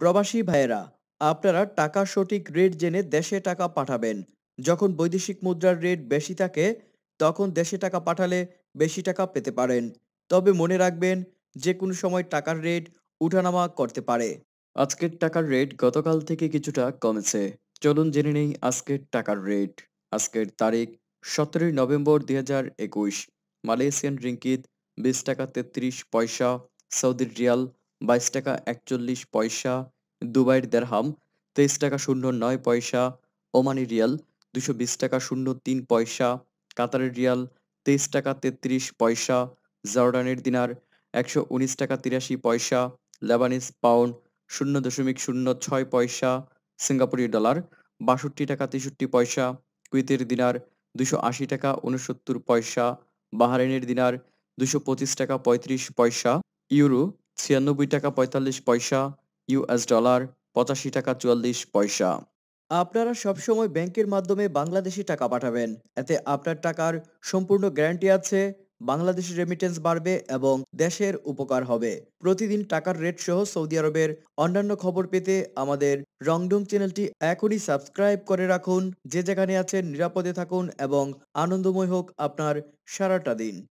প্রবাসী ভাইয়েরা, আপনারা টাকার সঠিক রেট জেনে দেশে টাকা পাঠাবেন। যখন বৈদেশিক মুদ্রার রেট বেশি থাকে, তখন দেশে টাকা পাঠালে বেশি টাকা পেতে পারেন। তবে মনে রাখবেন যে কোনো সময় টাকার রেট উঠানামা করতে পারে। আজকের টাকার রেট গতকাল থেকে কিছুটা কমেছে। চলুন জেনে নেই আজকের টাকার রেট আজকের তারিখ, সতেরোই নভেম্বর দুই হাজার একুশ। মালয়েশিয়ান রিঙ্কিত বিশ টাকা তেত্রিশ পয়সা, সৌদির রিয়াল বাইশ টাকা একচল্লিশ পয়সা দুবাইয়ের দেরহাম তেইশ টাকা শূন্য নয় পয়সা, ওমানি রিয়াল দুশো বিশ টাকা শূন্য তিন পয়সা কাতারের রিয়াল তেইশ টাকা তেত্রিশ পয়সা, জর্ডানের দিনার একশো উনিশ টাকা তিরাশি পয়সা লেবানিস পাউন্ড শূন্য দশমিক শূন্য ছয় পয়সা, সিঙ্গাপুরি ডলার বাষট্টি টাকা তেষট্টি পয়সা কুইতের দিনার দুশো আশি টাকা উনসত্তর পয়সা, বাহারাইনের দিনার দুশো পঁচিশ টাকা পঁয়ত্রিশ পয়সা, ইউরো ছিয়ানব্বই টাকা পঁয়তাল্লিশ পয়সা ইউএস ডলার পঁচাশি টাকা চুয়াল্লিশ পয়সা। আপনারা সবসময় ব্যাংকের মাধ্যমে বাংলাদেশি টাকা পাঠাবেন। এতে আপনার টাকার সম্পূর্ণ গ্যারান্টি আছে, বাংলাদেশি রেমিটেন্স বাড়বে এবং দেশের উপকার হবে। প্রতিদিন টাকার রেট সহ সৌদি আরবের অন্যান্য খবর পেতে আমাদের রংডুং চ্যানেলটি এখনই সাবস্ক্রাইব করে রাখুন। যে যেখানে আছেন নিরাপদে থাকুন এবং আনন্দময় হোক আপনার সারাটা দিন।